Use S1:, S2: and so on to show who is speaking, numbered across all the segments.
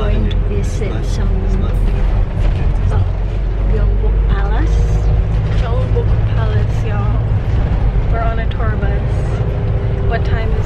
S1: going to visit some uh, Gyeongbok Palace.
S2: Gyeongbok Palace, y'all. We're on a tour bus. What time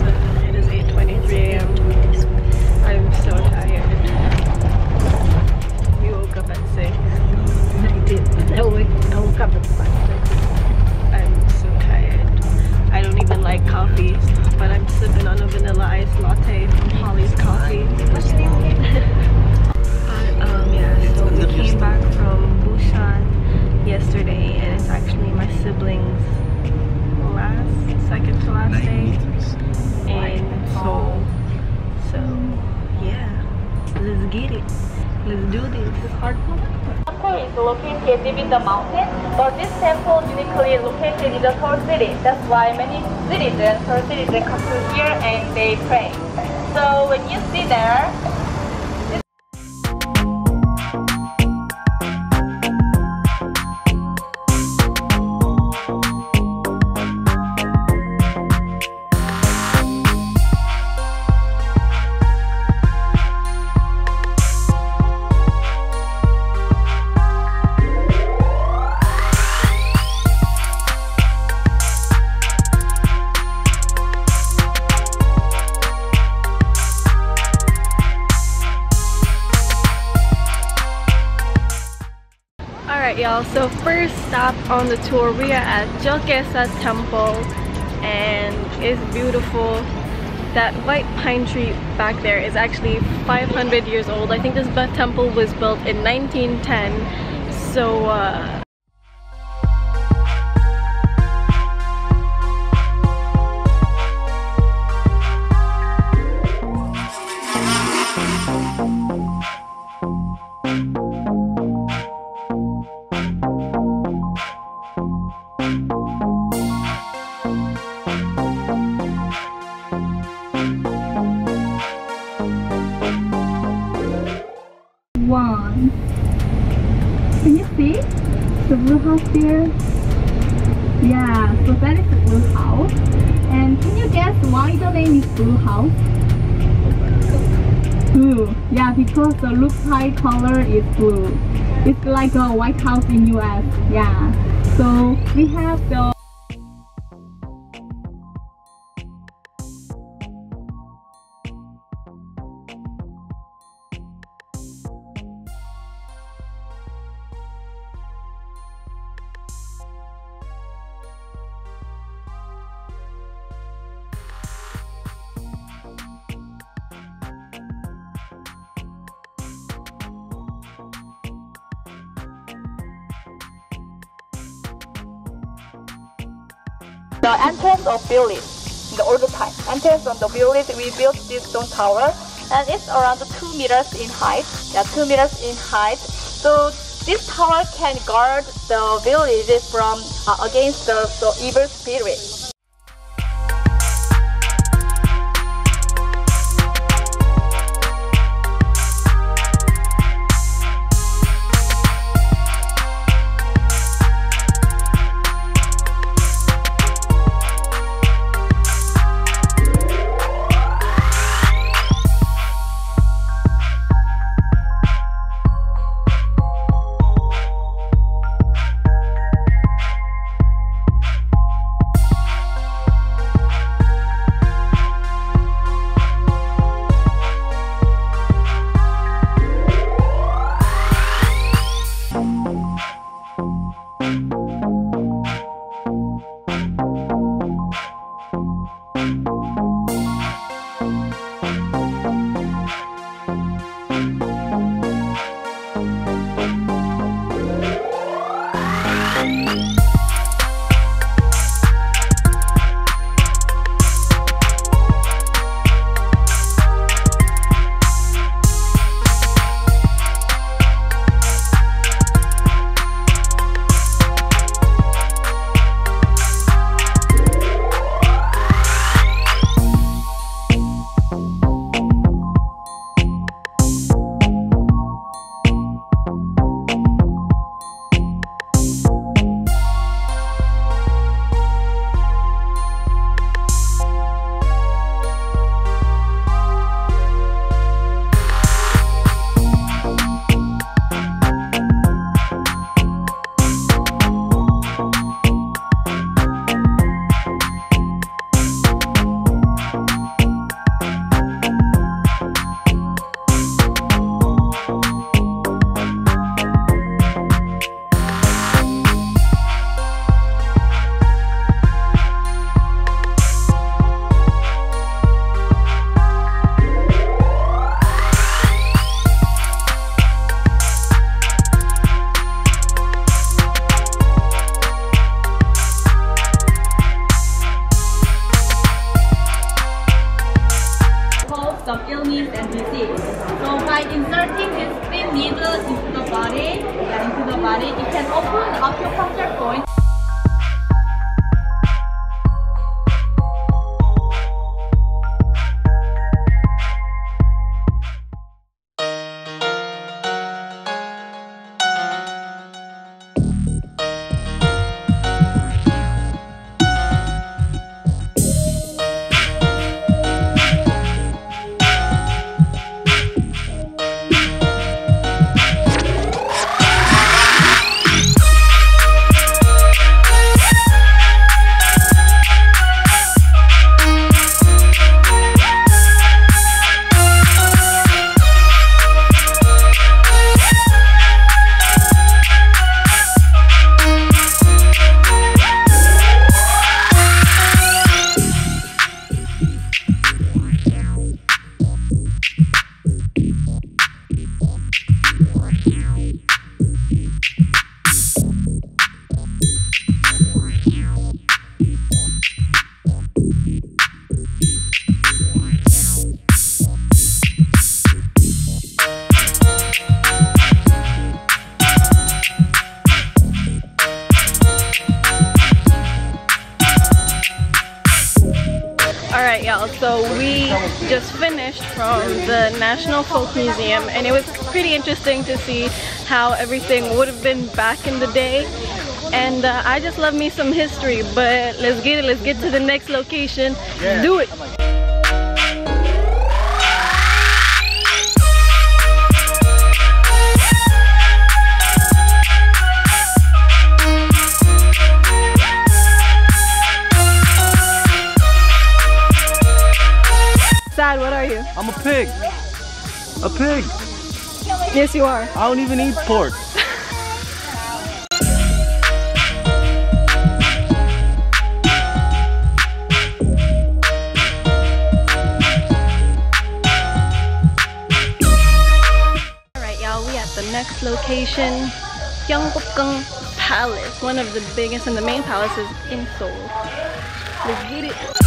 S2: get it. Let's do this.
S3: temple is located within the mountain, but this temple uniquely located in the Seoul city. That's why many citizens, Seoul citizens come to here and they pray. So when you see there,
S2: Y'all, so first stop on the tour, we are at Jogyesa Temple and it's beautiful. That white pine tree back there is actually 500 years old. I think this temple was built in 1910. So uh,
S3: there? Yeah, so that is the blue house. And can you guess why the name is blue house? Blue. Yeah, because the high color is blue. It's like a White House in US. Yeah. So we have the the entrance of village the older time. Entrance of the village, we built this stone tower, and it's around two meters in height. Yeah, two meters in height. So this tower can guard the village from uh, against the, the evil spirit.
S2: National Folk Museum and it was pretty interesting to see how everything would have been back in the day. And uh, I just love me some history, but let's get it, let's get to the next location. Do it! Sad, what are you?
S4: I'm a pig. A pig.
S2: Yes, you are.
S4: I don't even eat pork.
S2: Alright y'all, we at the next location, Gyeongbokgung Palace, one of the biggest and the main palaces in Seoul. Let's get it.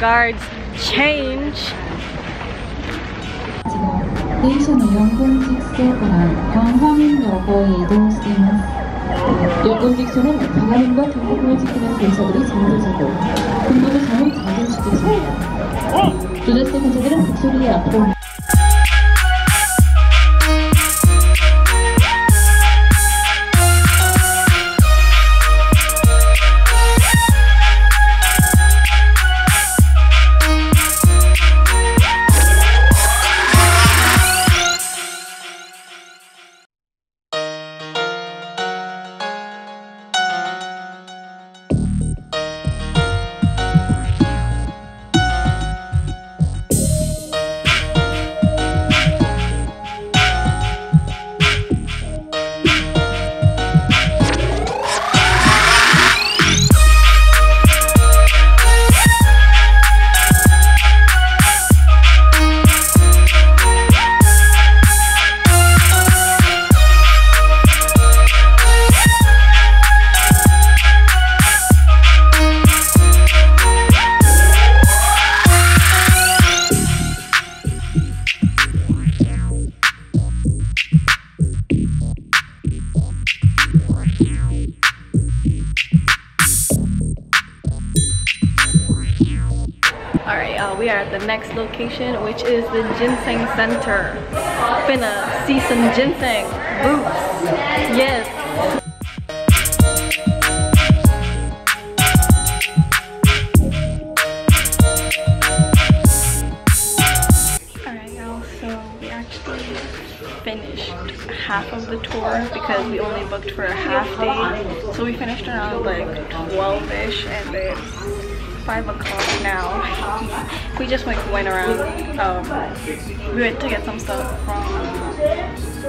S2: guards change. Location which is the Ginseng Center. Finna see some ginseng roots. Yes. Alright y'all, so we actually finished half of the tour because we only booked for a half day. So we finished around like 12ish and it's 5 o'clock now. we just went, went around. Um, we went to get some stuff from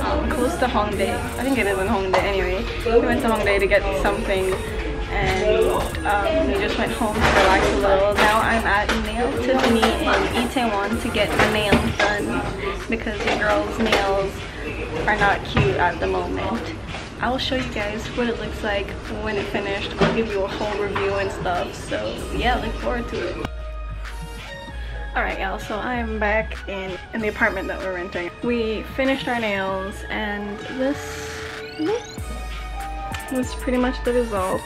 S2: um, close to Hongdae. I think it is in Hongdae anyway. We went to Hongdae to get something and um, we just went home to relax a little. Now I'm at Nail Tiffany in Itaewon to get my nails done because your girl's nails are not cute at the moment. I will show you guys what it looks like when it finished. I'll give you a whole review and stuff. So yeah, look forward to it. Alright y'all, so I'm back in, in the apartment that we're renting. We finished our nails and this was pretty much the result.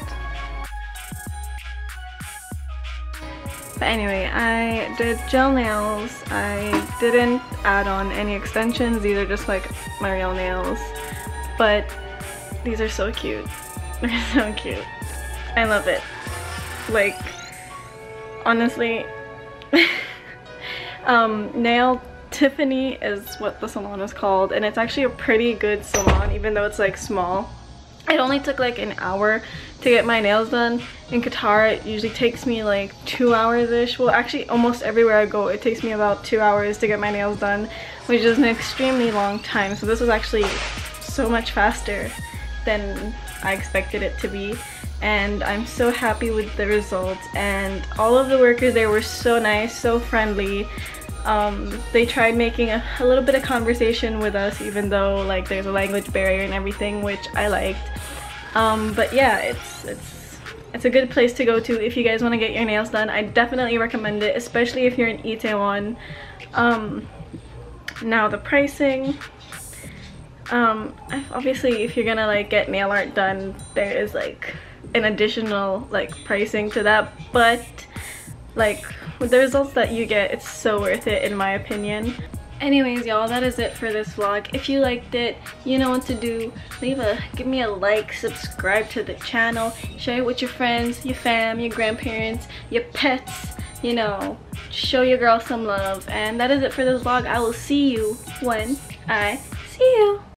S2: But anyway, I did gel nails. I didn't add on any extensions. These are just like my real nails. But these are so cute. They're so cute. I love it. Like, honestly, um, Nail Tiffany is what the salon is called. And it's actually a pretty good salon, even though it's like small. It only took like an hour to get my nails done. In Qatar, it usually takes me like two hours-ish. Well, actually, almost everywhere I go, it takes me about two hours to get my nails done, which is an extremely long time. So this was actually so much faster than I expected it to be. And I'm so happy with the results. And all of the workers there were so nice, so friendly. Um, they tried making a, a, little bit of conversation with us even though like there's a language barrier and everything which I liked um, but yeah it's it's it's a good place to go to if you guys want to get your nails done I definitely recommend it especially if you're in Itaewon um, now the pricing um, obviously if you're gonna like get nail art done there is like an additional like pricing to that. But like with the results that you get it's so worth it in my opinion. Anyways y'all that is it for this vlog. If you liked it you know what to do. Leave a give me a like subscribe to the channel. Share it with your friends your fam your grandparents your pets you know. Show your girl some love. And that is it for this vlog. I will see you when i see you